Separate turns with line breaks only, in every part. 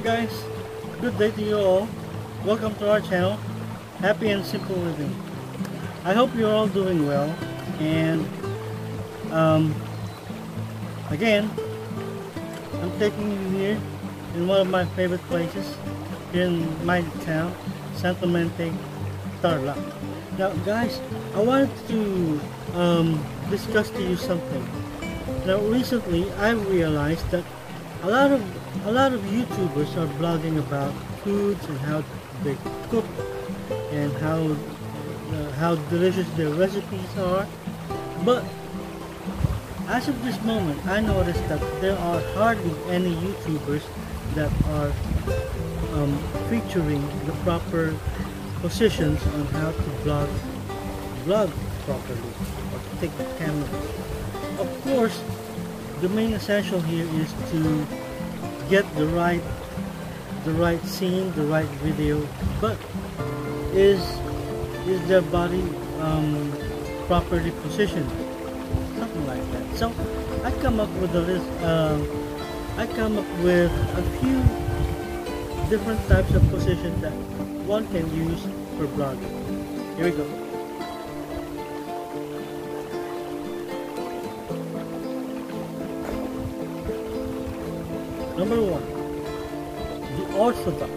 Hi guys, good day to you all. Welcome to our channel, Happy and Simple Living. I hope you're all doing well and um, again, I'm taking you here in one of my favorite places here in my town, San Clemente, Tarlac. Now guys, I wanted to um, discuss to you something. Now recently I realized that a lot of a lot of YouTubers are blogging about foods and how they cook and how uh, how delicious their recipes are. But as of this moment, I noticed that there are hardly any YouTubers that are um, featuring the proper positions on how to vlog, vlog properly or take the camera. Of course, the main essential here is to get the right the right scene, the right video, but is is their body um, properly positioned? Something like that. So I come up with a list. Uh, I come up with a few different types of positions that one can use for blogging. Here we go. Number one, the orthodox.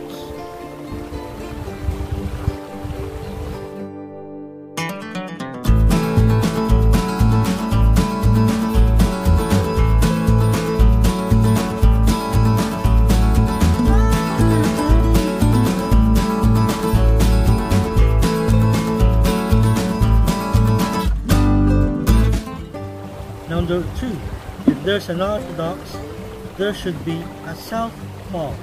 Number two, if there's an orthodox, there should be a southpaw.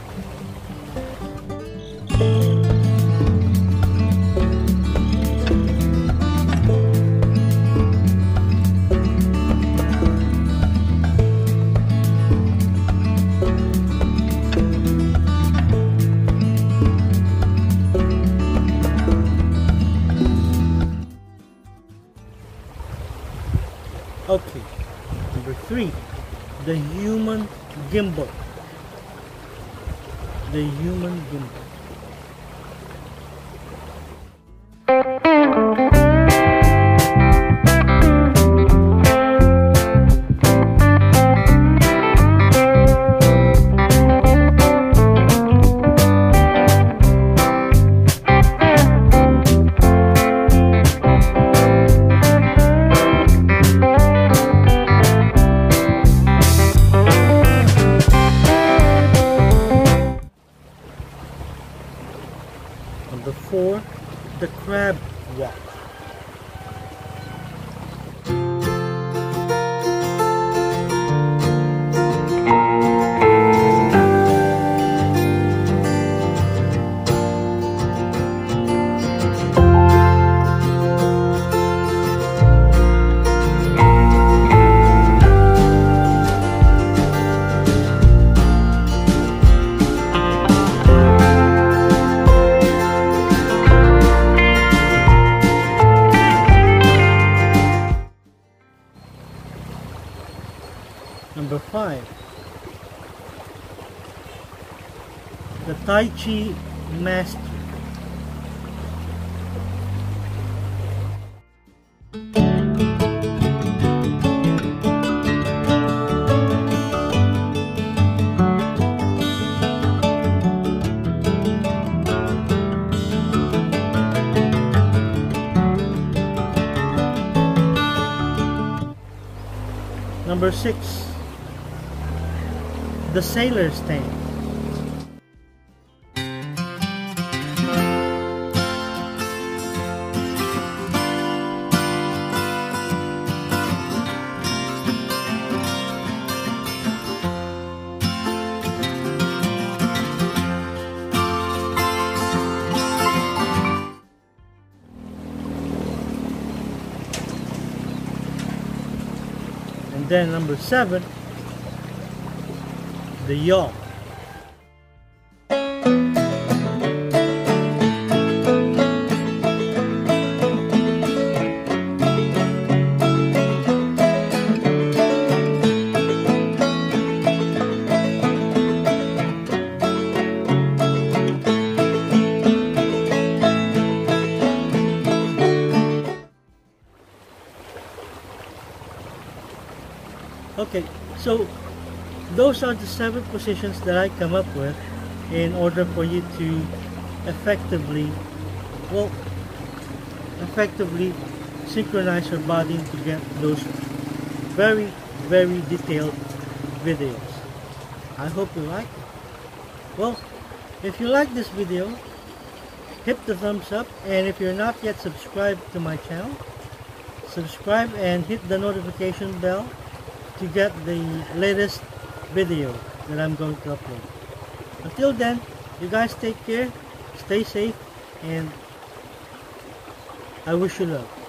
Okay, number three, the human gimbal. The human gimbal. Number four, the crab walk. Five, the Tai Chi Master. Number six, the sailor's. And then number seven, the young. Okay, so those are the seven positions that I come up with in order for you to effectively, well, effectively synchronize your body to get those very, very detailed videos. I hope you like it. Well, if you like this video, hit the thumbs up and if you're not yet subscribed to my channel, subscribe and hit the notification bell to get the latest video that I'm going to upload. Until then, you guys take care, stay safe, and I wish you luck.